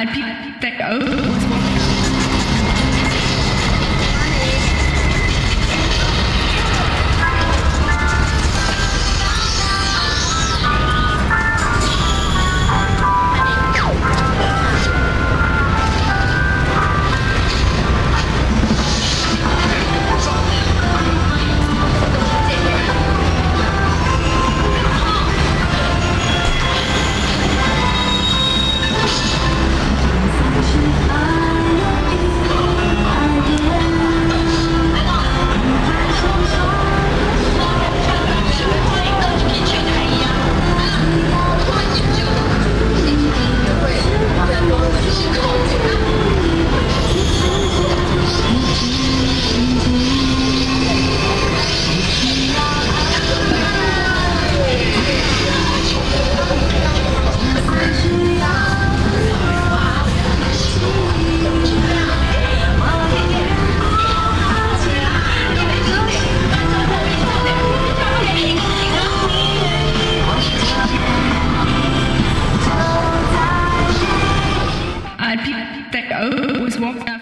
I peeped that oath I peeped that oath was walking.